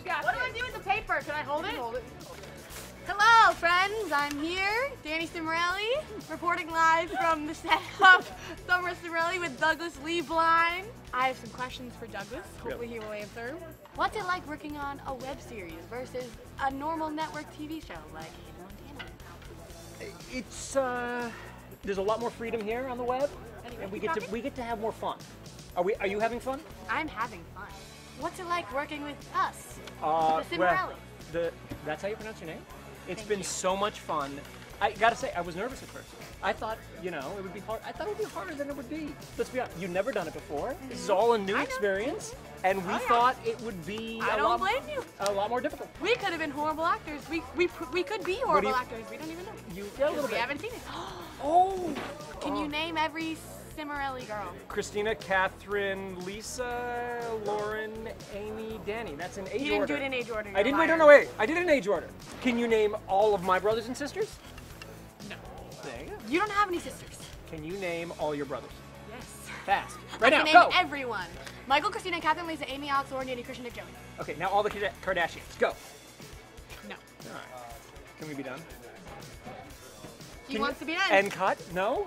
got What do. I do with the paper? Can I hold it? Hold it. Hello, friends. I'm here, Dani Cimorelli, reporting live from the set of Summer Cimorelli with Douglas Lieblein. I have some questions for Douglas. Hopefully, he will answer. What's it like working on a web series versus a normal network TV show like Hannah Montana? It's uh, there's a lot more freedom here on the web, Anyway, and we keep get to we get to have more fun. Are we? Are you having fun? I'm having fun. What's it like working with us? Uh, The well, Cimorelli. the that's how you pronounce your name. It's Thank been you. so much fun. I gotta say, I was nervous at first. I thought, you know, it would be hard. I thought it would be harder than it would be. Let's be honest. You've never done it before. This is all a new Mm-hmm. Experience, and we Oh, yeah. thought it would be I a don't lot, blame you. a lot more difficult. We could have been horrible actors. We we we could be horrible you- actors. We don't even know. You yeah, a little we bit. haven't seen it. Oh, Can you name every Cimorelli girl? Christina, Katherine, Lisa, Amy, Dani. That's an age order. You didn't order. do it in age order. I didn't. Wait, no, no, wait. I did it in age order. Can you name all of my brothers and sisters? No. There you go. You don't have any sisters. Can you name all your brothers? Yes. Fast. I Right can now, name go. everyone. Michael, Christina, Katherine, Lisa, Amy, Alex, Lauren, Dani, Christian, Nick, Joey. Okay, now all the Kardashians. Go. No. All right. Can we be done? He Can wants you- to be done. And cut? No?